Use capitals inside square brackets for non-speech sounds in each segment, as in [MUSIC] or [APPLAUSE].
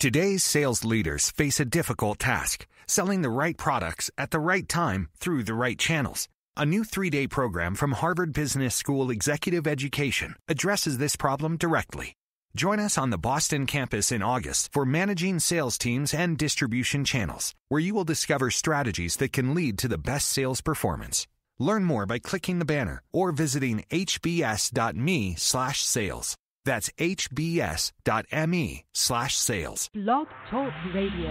Today's sales leaders face a difficult task selling the right products at the right time through the right channels. A new three day program from Harvard Business School Executive Education addresses this problem directly. Join us on the Boston campus in August for Managing Sales Teams and Distribution Channels, where you will discover strategies that can lead to the best sales performance. Learn more by clicking the banner or visiting hbs.me slash sales. That's hbs.me slash sales. Blog Talk Radio.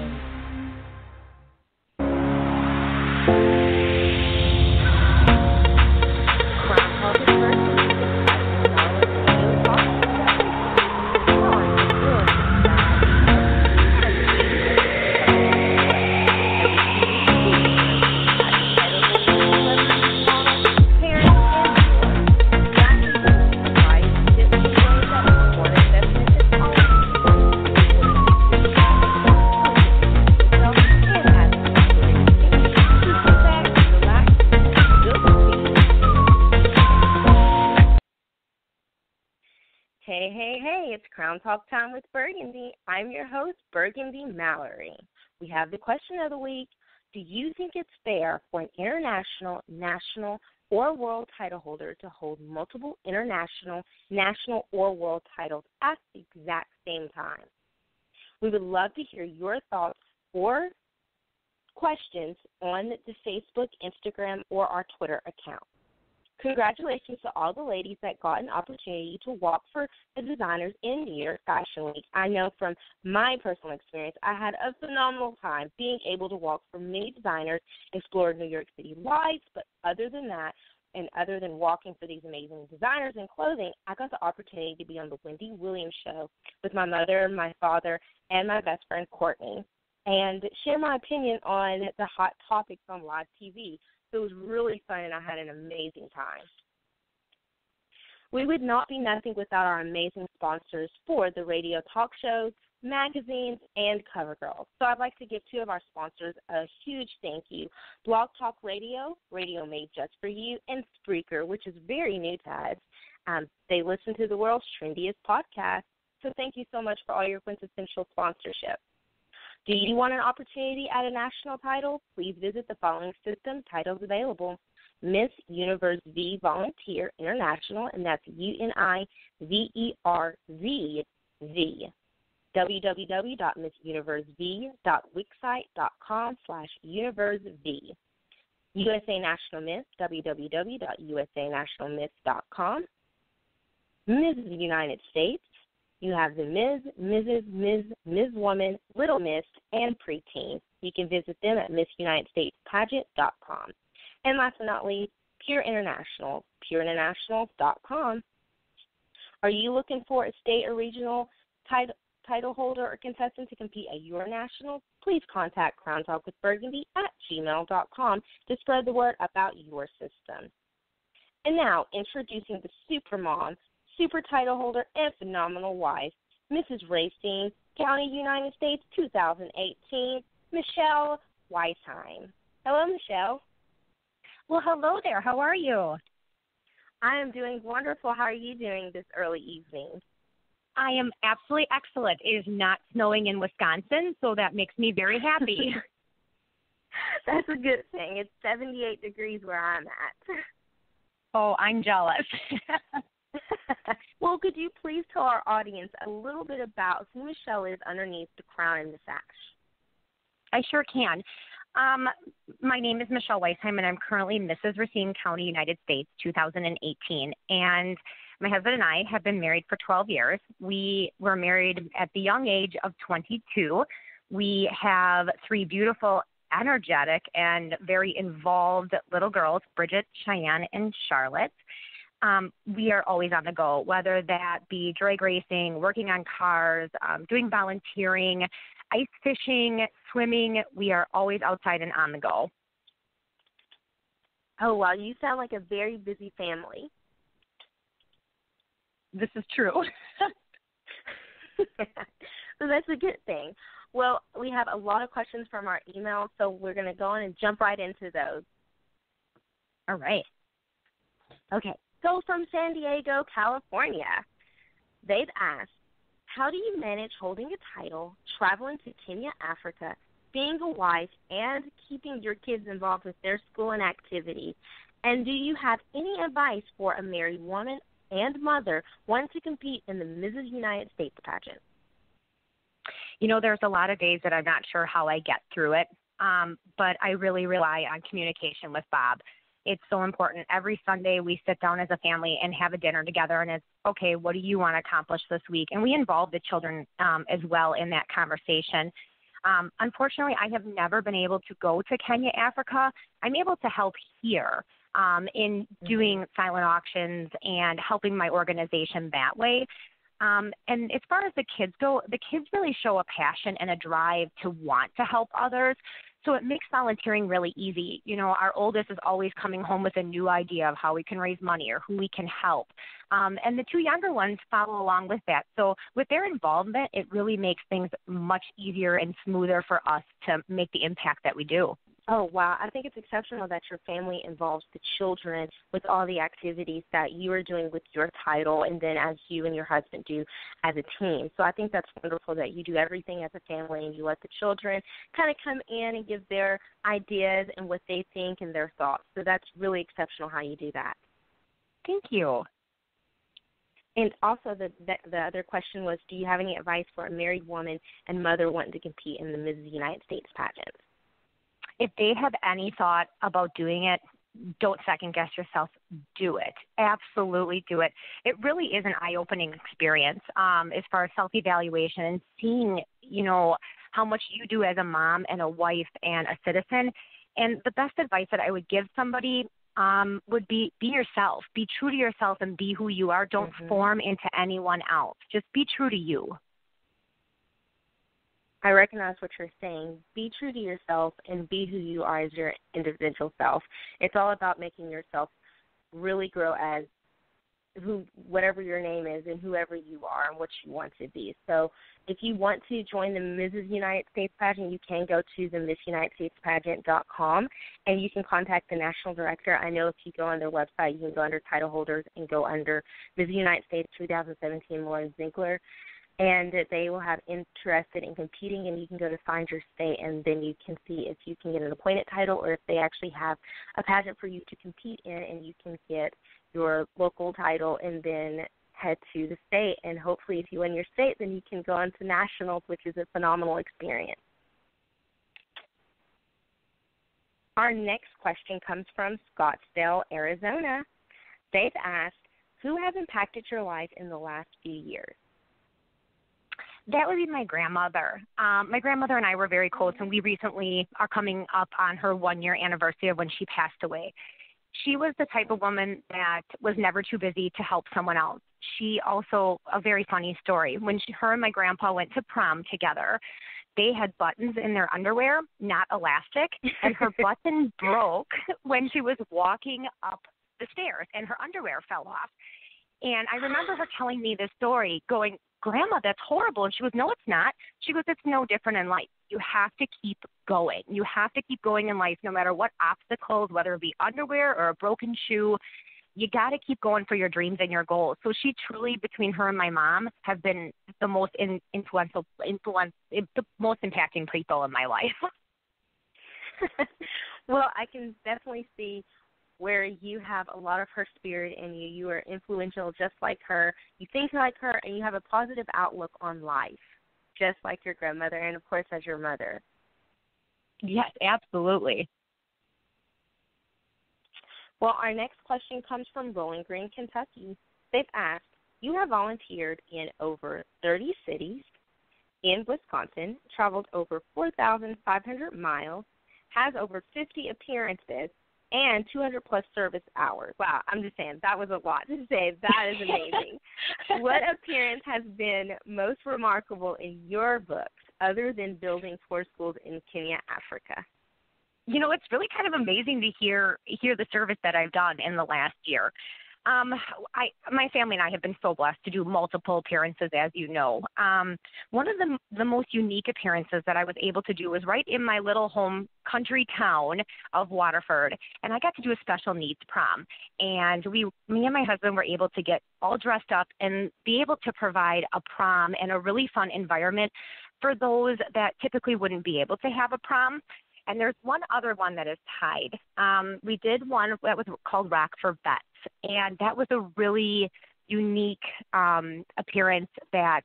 Hey, Crown Talk Time with Byrgundy. I'm your host, Byrgundy Mallory. We have the question of the week Do you think it's fair for an international, national, or world title holder to hold multiple international, national, or world titles at the exact same time? We would love to hear your thoughts or questions on the Facebook, Instagram, or our Twitter account. Congratulations to all the ladies that got an opportunity to walk for the designers in New York Fashion Week. I know from my personal experience, I had a phenomenal time being able to walk for many designers, explore New York City lights, but other than that, and other than walking for these amazing designers in clothing, I got the opportunity to be on the Wendy Williams show with my mother, my father, and my best friend Courtney, and share my opinion on the hot topics on live TV. It was really fun, and I had an amazing time. We would not be nothing without our amazing sponsors for the radio talk shows, magazines, and CoverGirl. So I'd like to give two of our sponsors a huge thank you Blog Talk Radio, radio made just for you, and Spreaker, which is very new to us. Um, they listen to the world's trendiest podcast. So thank you so much for all your quintessential sponsorship. Do you want an opportunity at a national title? Please visit the following system titles available. Miss Universe V Volunteer International, and that's U N I V E R Z V. www.missuniversevwixsite.com slash universv. USA National Miss, www.usanationalmiss.com. Mrs. United States, you have the Ms., Mrs., Ms., Ms. Woman, Little Miss, and Preteen. You can visit them at MissUnitedStatesPageant.com. And last but not least, Pure International, PureInternational.com. Are you looking for a state or regional title, title holder or contestant to compete at your national? Please contact Crown Talk with Byrgundy at gmail.com to spread the word about your system. And now, introducing the Supermom super title holder and phenomenal wife, Mrs. Racine, County, United States, 2018, Michelle Weisheim. Hello, Michelle. Well, hello there. How are you? I am doing wonderful. How are you doing this early evening? I am absolutely excellent. It is not snowing in Wisconsin, so that makes me very happy. [LAUGHS] That's a good thing. It's 78 degrees where I'm at. [LAUGHS] Oh, I'm jealous. [LAUGHS] well, could you please tell our audience a little bit about who Michelle is underneath the crown and the sash? I sure can. Um, my name is Michelle Weisheim, and I'm currently Mrs. Racine County, United States, 2018. And my husband and I have been married for 12 years. We were married at the young age of 22. We have three beautiful, energetic, and very involved little girls Bridget, Cheyenne, and Charlotte um, we are always on the go, whether that be drag racing, working on cars, um, doing volunteering, ice fishing, swimming. We are always outside and on the go. Oh, wow. You sound like a very busy family. This is true. [LAUGHS] [LAUGHS] so that's a good thing. Well, we have a lot of questions from our email, so we're going to go on and jump right into those. All right. Okay. So from San Diego, California, they've asked, how do you manage holding a title, traveling to Kenya, Africa, being a wife, and keeping your kids involved with their school and activities? And do you have any advice for a married woman and mother wanting to compete in the Mrs. United States pageant? You know, there's a lot of days that I'm not sure how I get through it, um, but I really rely on communication with Bob. It's so important. Every Sunday we sit down as a family and have a dinner together, and it's okay. What do you want to accomplish this week? And we involve the children um, as well in that conversation. Um, unfortunately, I have never been able to go to Kenya, Africa. I'm able to help here um, in mm-hmm. doing silent auctions and helping my organization that way. Um, and as far as the kids go, the kids really show a passion and a drive to want to help others. So it makes volunteering really easy. You know, our oldest is always coming home with a new idea of how we can raise money or who we can help. Um, and the two younger ones follow along with that. So with their involvement, it really makes things much easier and smoother for us to make the impact that we do. Oh, wow. I think it's exceptional that your family involves the children with all the activities that you are doing with your title and then as you and your husband do as a team. So I think that's wonderful that you do everything as a family and you let the children kind of come in and give their ideas and what they think and their thoughts. So that's really exceptional how you do that. Thank you. And also, the, the the other question was, do you have any advice for a married woman and mother wanting to compete in the Miss United States pageant? If they have any thought about doing it, don't second guess yourself. Do it. Absolutely do it. It really is an eye opening experience um, as far as self evaluation and seeing, you know, how much you do as a mom and a wife and a citizen. And the best advice that I would give somebody um, would be be yourself. Be true to yourself and be who you are. Don't mm-hmm. form into anyone else. Just be true to you. I recognize what you're saying. Be true to yourself and be who you are as your individual self. It's all about making yourself really grow as who whatever your name is and whoever you are and what you want to be. So if you want to join the Mrs. United States pageant, you can go to the MissUnitedStatesPageant.com and you can contact the national director. I know if you go on their website, you can go under title holders and go under Mrs. United States 2017 Lauren Zinkler and they will have interested in competing and you can go to find your state and then you can see if you can get an appointed title or if they actually have a pageant for you to compete in and you can get your local title and then head to the state. And hopefully if you win your state then you can go on to nationals which is a phenomenal experience. Our next question comes from scottsdale arizona. They've asked who has impacted your life in the last few years that would be my grandmother. Um, my grandmother and I were very close, and we recently are coming up on her one year anniversary of when she passed away. She was the type of woman that was never too busy to help someone else. She also, a very funny story. When she, her and my grandpa went to prom together, they had buttons in their underwear, not elastic, and her [LAUGHS] button broke when she was walking up the stairs, and her underwear fell off. And I remember her telling me this story, going, Grandma, that's horrible. And she goes, No, it's not. She goes, It's no different in life. You have to keep going. You have to keep going in life no matter what obstacles, whether it be underwear or a broken shoe. You got to keep going for your dreams and your goals. So she truly, between her and my mom, have been the most in, influential, influence, the most impacting people in my life. [LAUGHS] well, I can definitely see where you have a lot of her spirit in you. You are influential just like her. You think like her, and you have a positive outlook on life, just like your grandmother, and of course, as your mother. Yes, absolutely. Well, our next question comes from Bowling Green, Kentucky. They've asked, You have volunteered in over 30 cities in Wisconsin, traveled over 4,500 miles, has over 50 appearances, and 200 plus service hours. Wow, I'm just saying that was a lot to say. That is amazing. [LAUGHS] what appearance has been most remarkable in your books, other than building four schools in Kenya, Africa? You know, it's really kind of amazing to hear hear the service that I've done in the last year. Um, I, my family and I have been so blessed to do multiple appearances, as you know. Um, one of the the most unique appearances that I was able to do was right in my little home country town of Waterford, and I got to do a special needs prom. And we, me and my husband, were able to get all dressed up and be able to provide a prom and a really fun environment for those that typically wouldn't be able to have a prom. And there's one other one that is tied. Um, we did one that was called Rock for Vets, and that was a really unique um, appearance that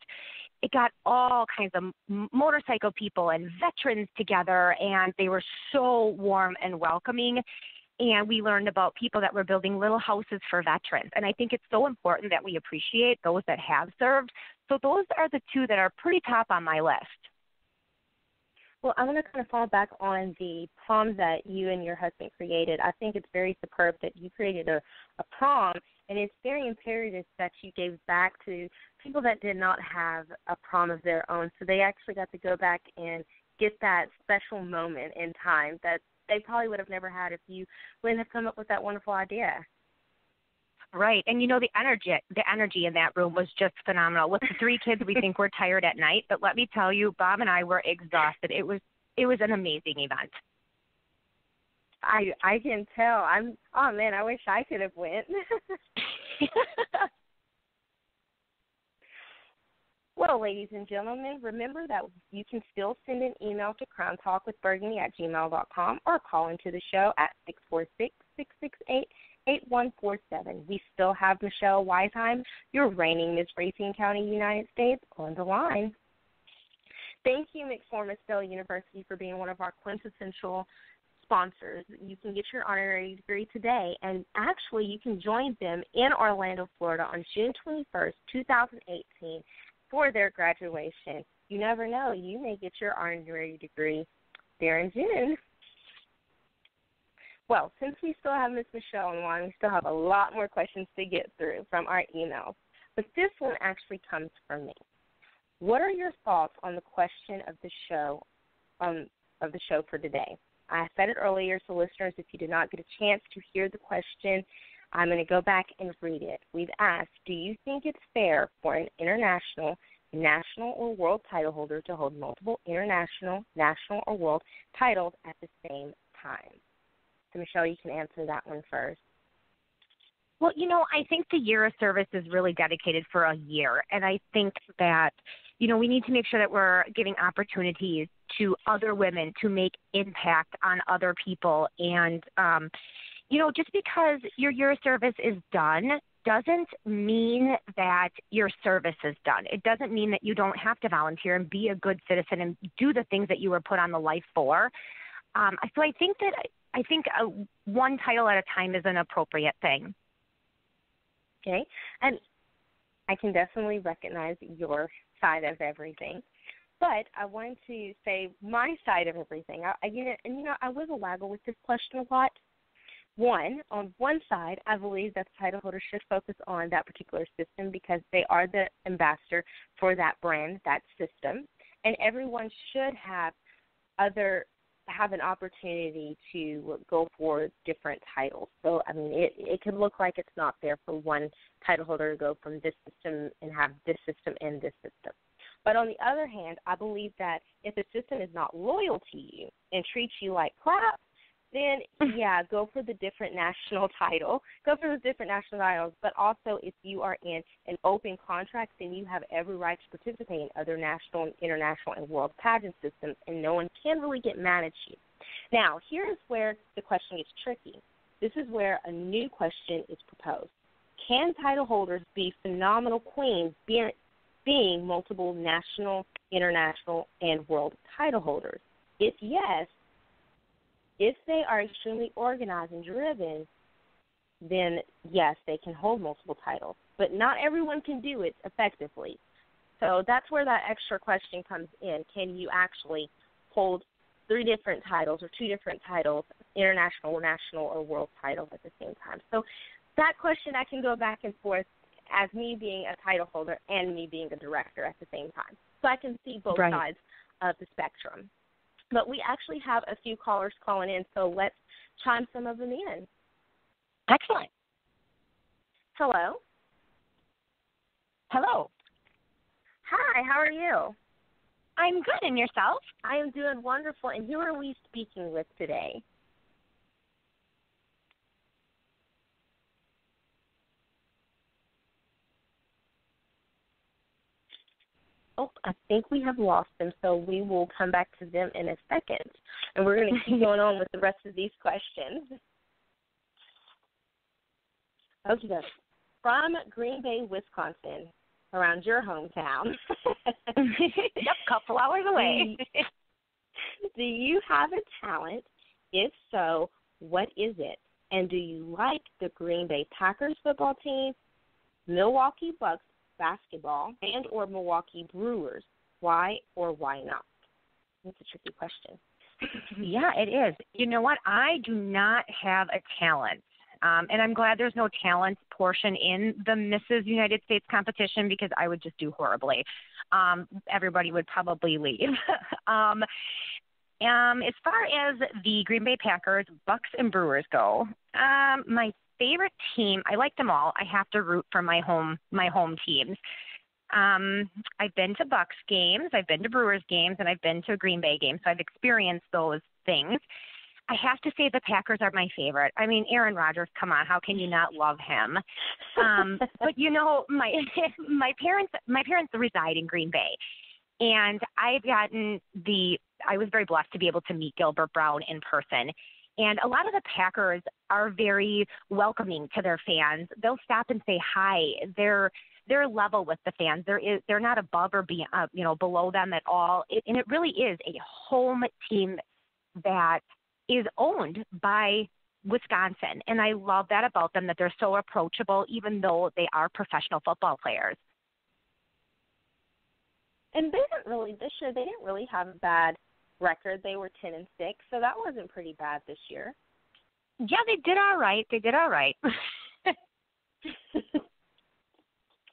it got all kinds of motorcycle people and veterans together, and they were so warm and welcoming. And we learned about people that were building little houses for veterans. And I think it's so important that we appreciate those that have served. So those are the two that are pretty top on my list. Well, I'm going to kind of fall back on the prom that you and your husband created. I think it's very superb that you created a, a prom, and it's very imperative that you gave back to people that did not have a prom of their own. So they actually got to go back and get that special moment in time that they probably would have never had if you wouldn't have come up with that wonderful idea. Right. And you know the energy the energy in that room was just phenomenal. With the three kids we think we're tired at night, but let me tell you, Bob and I were exhausted. It was it was an amazing event. I I can tell. I'm oh man, I wish I could have went. [LAUGHS] well, ladies and gentlemen, remember that you can still send an email to Crown Talk with Byrgundy at gmail.com or call into the show at six four six six six eight 8147. We still have Michelle Weisheim, your reigning Miss Racine County, United States, on the line. Thank you, McCormick University, for being one of our quintessential sponsors. You can get your honorary degree today, and actually, you can join them in Orlando, Florida on June 21st, 2018, for their graduation. You never know, you may get your honorary degree there in June. Well, since we still have Miss Michelle on line, we still have a lot more questions to get through from our emails. But this one actually comes from me. What are your thoughts on the question of the show um, of the show for today? I said it earlier, so listeners, if you did not get a chance to hear the question, I'm going to go back and read it. We've asked, do you think it's fair for an international, national, or world title holder to hold multiple international, national, or world titles at the same time? So, Michelle, you can answer that one first. Well, you know, I think the year of service is really dedicated for a year. And I think that, you know, we need to make sure that we're giving opportunities to other women to make impact on other people. And, um, you know, just because your year of service is done doesn't mean that your service is done. It doesn't mean that you don't have to volunteer and be a good citizen and do the things that you were put on the life for. Um, so I think that I think a, one title at a time is an appropriate thing. Okay, and I can definitely recognize your side of everything, but I wanted to say my side of everything. I, I and you know, I wiggle waggle with this question a lot. One, on one side, I believe that the title holder should focus on that particular system because they are the ambassador for that brand, that system, and everyone should have other have an opportunity to go for different titles. So I mean, it it can look like it's not there for one title holder to go from this system and have this system and this system. But on the other hand, I believe that if the system is not loyal to you and treats you like crap, then [LAUGHS] yeah, go for the different national [LAUGHS] title. Go for the different national titles. But also, if you are in an open contract, then you have every right to participate in other national, and international, and world pageant systems, and no one can really get mad at you. Now, here's where the question gets tricky. This is where a new question is proposed. Can title holders be phenomenal queens being, being multiple national, international, and world title holders? If yes, if they are extremely organized and driven, then yes, they can hold multiple titles. But not everyone can do it effectively. So that's where that extra question comes in. Can you actually hold three different titles or two different titles, international, national, or world titles at the same time? So that question I can go back and forth as me being a title holder and me being a director at the same time. So I can see both right. sides of the spectrum. But we actually have a few callers calling in, so let's chime some of them in. Excellent. Hello. Hello. Hi, how are you? I'm good, and yourself? I am doing wonderful. And who are we speaking with today? Oh, I think we have lost them, so we will come back to them in a second. And we're going to keep [LAUGHS] going on with the rest of these questions. Okay, from Green Bay, Wisconsin, around your hometown. [LAUGHS] yep, couple hours away. [LAUGHS] do you have a talent? If so, what is it? And do you like the Green Bay Packers football team, Milwaukee Bucks basketball, and or Milwaukee Brewers? Why or why not? That's a tricky question. [LAUGHS] yeah, it is. You know what? I do not have a talent. Um, and I'm glad there's no talent portion in the Mrs. United States competition because I would just do horribly. Um, everybody would probably leave. [LAUGHS] um, um, as far as the Green Bay Packers, Bucks, and Brewers go, um, my favorite team, I like them all. I have to root for my home my home teams. Um, I've been to Bucks games, I've been to Brewers games, and I've been to a Green Bay games. So I've experienced those things. I have to say the Packers are my favorite. I mean, Aaron Rodgers, come on, how can you not love him? Um, [LAUGHS] but you know, my [LAUGHS] my parents my parents reside in Green Bay. And I've gotten the I was very blessed to be able to meet Gilbert Brown in person. And a lot of the Packers are very welcoming to their fans. They'll stop and say hi. They're they're level with the fans. They're they're not above or be uh, you know below them at all. It, and it really is a home team that is owned by Wisconsin. And I love that about them that they're so approachable, even though they are professional football players. And they didn't really this year. They didn't really have a bad record. They were ten and six, so that wasn't pretty bad this year. Yeah, they did all right. They did all right. [LAUGHS]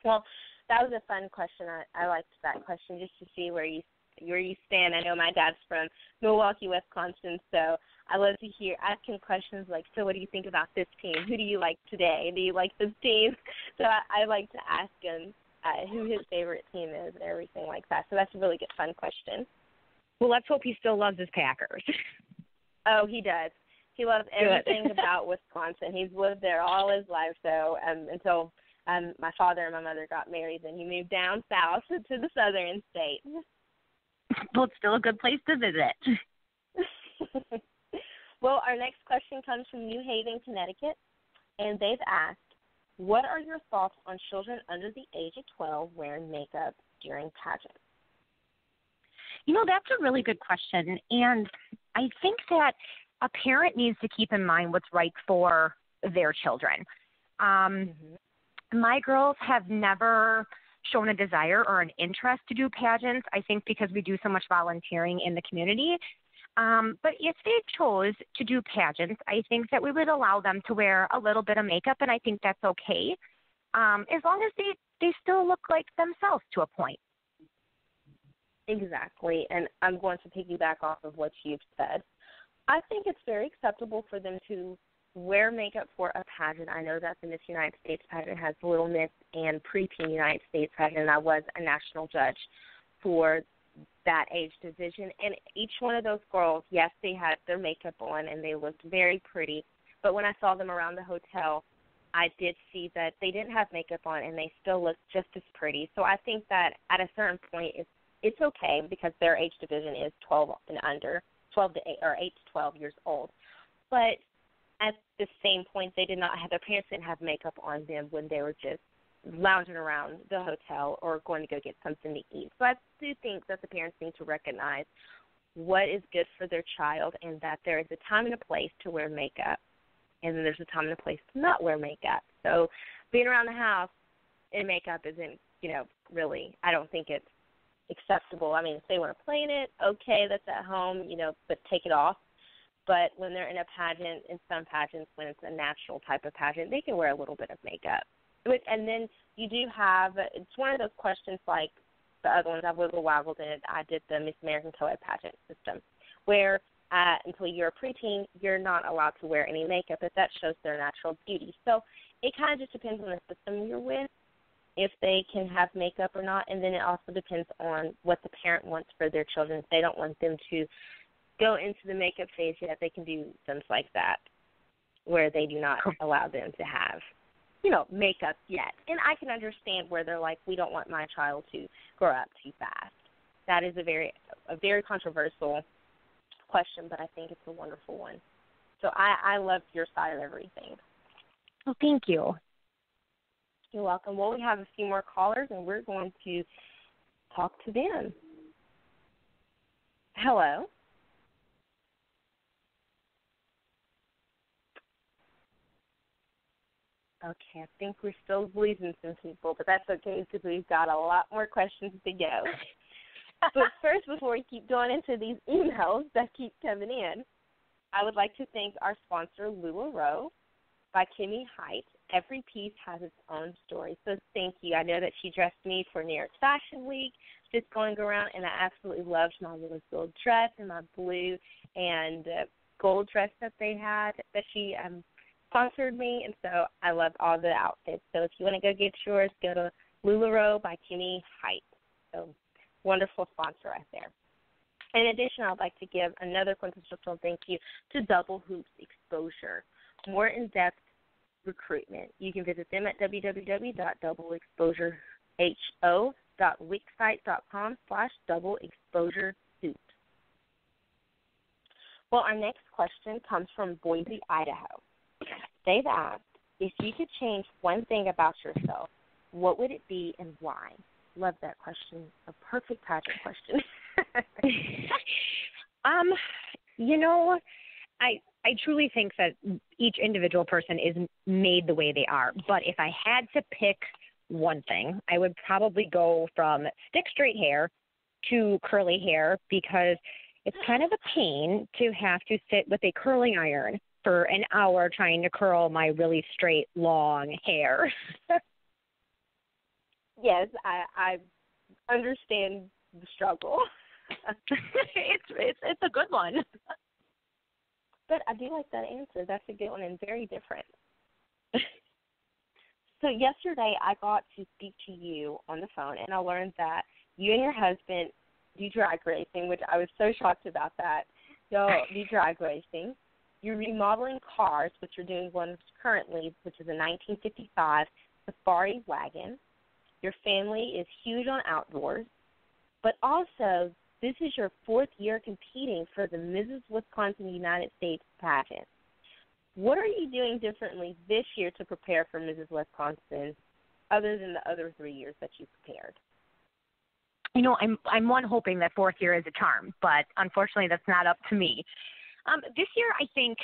well, that was a fun question. I, I liked that question just to see where you where you stand. I know my dad's from Milwaukee, Wisconsin, so I love to hear asking questions like, "So, what do you think about this team? Who do you like today? Do you like this team?" So I, I like to ask him uh, who his favorite team is and everything like that. So that's a really good, fun question. Well, let's hope he still loves his Packers. [LAUGHS] oh, he does. He loves everything [LAUGHS] about Wisconsin. He's lived there all his life. So um, until um, my father and my mother got married, then he moved down south [LAUGHS] to the southern state. Well, it's still a good place to visit. well, our next question comes from New Haven, Connecticut, and they've asked, "What are your thoughts on children under the age of 12 wearing makeup during pageants?" You know, that's a really good question, and I think that a parent needs to keep in mind what's right for their children. Um, mm-hmm. My girls have never shown a desire or an interest to do pageants. I think because we do so much volunteering in the community. Um, but if they chose to do pageants, I think that we would allow them to wear a little bit of makeup, and I think that's okay, um, as long as they they still look like themselves to a point. Exactly, and I'm going to piggyback off of what you've said. I think it's very acceptable for them to wear makeup for a pageant. I know that the Miss United States pageant has Little Miss and Preteen United States pageant, and I was a national judge for that age division. And each one of those girls, yes, they had their makeup on and they looked very pretty. But when I saw them around the hotel, I did see that they didn't have makeup on and they still looked just as pretty. So I think that at a certain point, it's it's okay because their age division is 12 and under, 12 to 8 or 8 to 12 years old. But at the same point, they did not have their parents didn't have makeup on them when they were just lounging around the hotel or going to go get something to eat. So I do think that the parents need to recognize what is good for their child and that there is a time and a place to wear makeup and then there's a time and a place to not wear makeup. So being around the house in makeup isn't, you know, really I don't think it's acceptable. I mean, if they want to play in it, okay, that's at home, you know, but take it off but when they're in a pageant, in some pageants, when it's a natural type of pageant, they can wear a little bit of makeup. And then you do have it's one of those questions like the other ones. I wiggle waggled it. I did the Miss American Co-ed pageant system, where uh, until you're a preteen, you're not allowed to wear any makeup if that shows their natural beauty. So it kind of just depends on the system you're with, if they can have makeup or not, and then it also depends on what the parent wants for their children. If they don't want them to go into the makeup phase yet, they can do things like that, where they do not allow them to have, you know, makeup yet. And I can understand where they're like, we don't want my child to grow up too fast. That is a very, a very controversial question, but I think it's a wonderful one. So I, I love your side of everything. Well, thank you. You're welcome. Well, we have a few more callers, and we're going to talk to them. Hello. Okay, I think we're still losing some people, but that's okay because we've got a lot more questions to go. [LAUGHS] but first, before we keep going into these emails that keep coming in, I would like to thank our sponsor, LuLaRoe by Kimmy Height. Every piece has its own story. So thank you. I know that she dressed me for New York Fashion Week, just going around, and I absolutely loved my little gold dress and my blue and uh, gold dress that they had that she um sponsored me, and so I love all the outfits. So if you want to go get yours, go to LuLaRoe by Kimmy Height. So wonderful sponsor right there. In addition, I'd like to give another quintessential thank you to Double Hoops Exposure. More in-depth recruitment. You can visit them at www.doubleexposureho.wixsite.com slash double exposure suit. Well, our next question comes from Boise, Idaho. They've asked, if you could change one thing about yourself, what would it be and why? Love that question. A perfect pageant question. [LAUGHS] um, you know, I I truly think that each individual person is made the way they are. But if I had to pick one thing, I would probably go from stick straight hair to curly hair because it's kind of a pain to have to sit with a curling iron for an hour trying to curl my really straight long hair. [LAUGHS] yes, I I understand the struggle. [LAUGHS] it's it's it's a good one. But I do like that answer. That's a good one and very different. [LAUGHS] so yesterday I got to speak to you on the phone and I learned that you and your husband do drag racing, which I was so shocked about that. Y'all do drag racing. You're remodeling cars, which you're doing one currently, which is a 1955 Safari wagon. Your family is huge on outdoors, but also this is your fourth year competing for the Mrs. Wisconsin United States pageant. What are you doing differently this year to prepare for Mrs. Wisconsin, other than the other three years that you prepared? You know, I'm I'm one hoping that fourth year is a charm, but unfortunately, that's not up to me. Um, this year, I think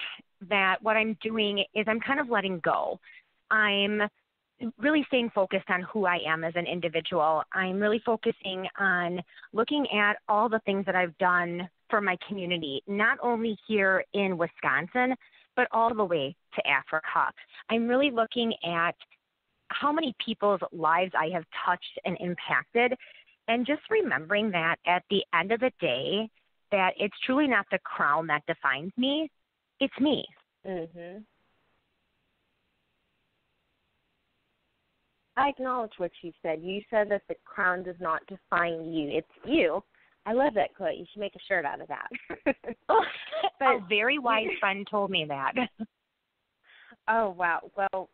that what I'm doing is I'm kind of letting go. I'm really staying focused on who I am as an individual. I'm really focusing on looking at all the things that I've done for my community, not only here in Wisconsin, but all the way to Africa. I'm really looking at how many people's lives I have touched and impacted, and just remembering that at the end of the day, that it's truly not the crown that defines me, it's me. Mhm. I acknowledge what you said. You said that the crown does not define you. It's you. I love that quote. You should make a shirt out of that. [LAUGHS] [LAUGHS] but, a very wise friend told me that. [LAUGHS] oh wow. Well,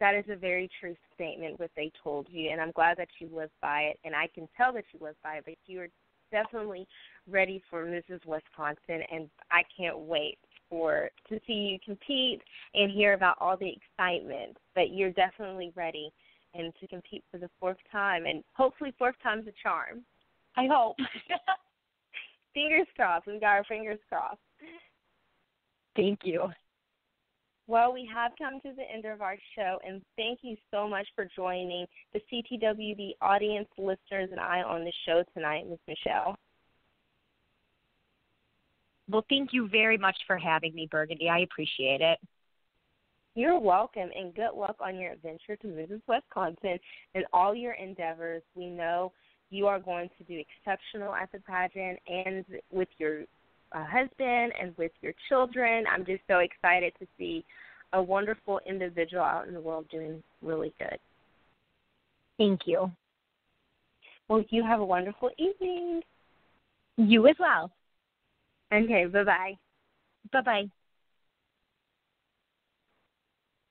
that is a very true statement what they told you and I'm glad that you lived by it and I can tell that you lived by it, but you are definitely ready for Mrs. Wisconsin and I can't wait for to see you compete and hear about all the excitement. But you're definitely ready and to compete for the fourth time, and hopefully fourth time's a charm. I hope. [LAUGHS] fingers crossed. We've got our fingers crossed. Thank you. Well, we have come to the end of our show, and thank you so much for joining the CTWB audience, listeners, and I on the show tonight, Ms. Michelle. Well, thank you very much for having me, Byrgundy. I appreciate it. You're welcome, and good luck on your adventure to Mrs. Wisconsin and all your endeavors. We know you are going to do exceptional at the pageant and with your uh, husband and with your children. I'm just so excited to see a wonderful individual out in the world doing really good. Thank you. Well, you have a wonderful evening. You as well. Okay, bye bye. Bye bye.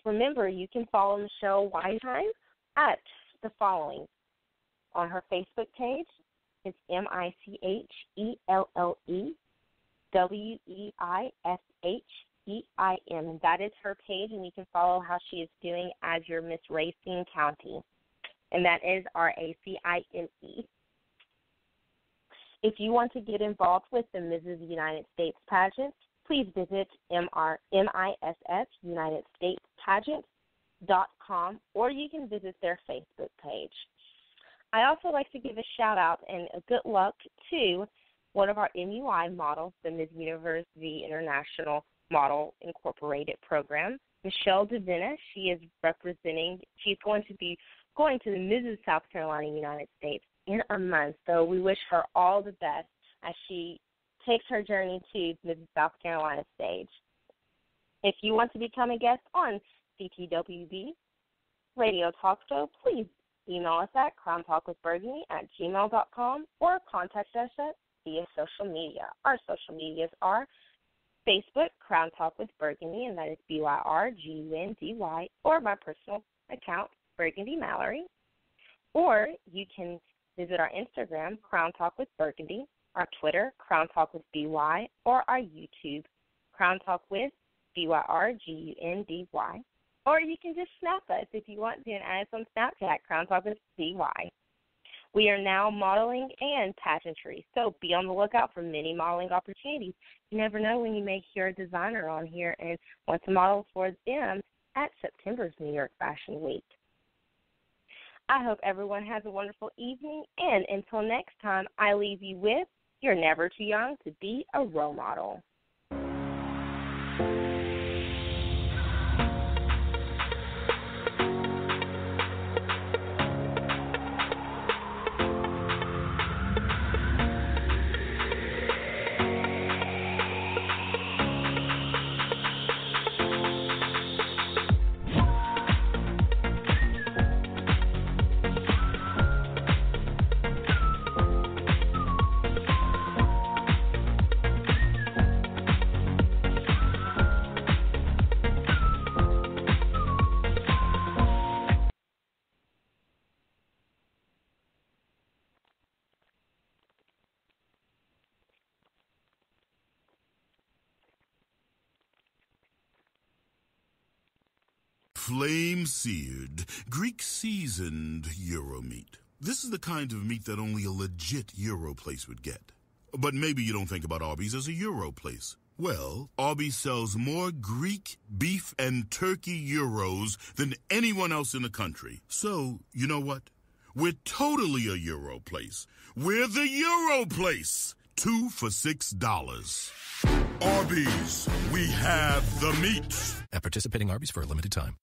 Remember, you can follow Michelle Weisheim at the following on her Facebook page. It's M I C H E L L E W E I S H E I M. And that is her page, and you can follow how she is doing as your Miss Racine County. And that is R A C I N E. If you want to get involved with the Mrs. United States pageant, please visit MR, MISS United States Pageant.com or you can visit their Facebook page. I also like to give a shout out and a good luck to one of our MUI models, the Miss University International Model Incorporated program, Michelle Davina. She is representing, she's going to be going to the Mrs. South Carolina United States in a month. So we wish her all the best as she takes her journey to the South Carolina stage. If you want to become a guest on CTWB Radio Talk Show, please email us at crowntalkwithbyrgundy at gmail.com or contact us at via social media. Our social medias are Facebook, Crown Talk with Byrgundy, and that is B Y R G U N D Y, or my personal account, Byrgundy Mallory. Or you can visit our Instagram, Crown Talk with Byrgundy, our Twitter, Crown Talk with BY, or our YouTube, Crown Talk with B Y R G U N D Y. Or you can just snap us if you want to and add us on Snapchat, Crown Talk with BY. We are now modeling and pageantry, so be on the lookout for many modeling opportunities. You never know when you may hear a designer on here and want to model for them at September's New York Fashion Week. I hope everyone has a wonderful evening, and until next time, I leave you with You're Never Too Young to Be a Role Model. Seared, Greek seasoned gyro meat. This is the kind of meat that only a legit gyro place would get. But maybe you don't think about Arby's as a gyro place. Well, Arby's sells more Greek beef and turkey gyros than anyone else in the country. So, you know what? We're totally a gyro place. We're the gyro place. Two for six dollars. Arby's, we have the meat. At participating Arby's for a limited time.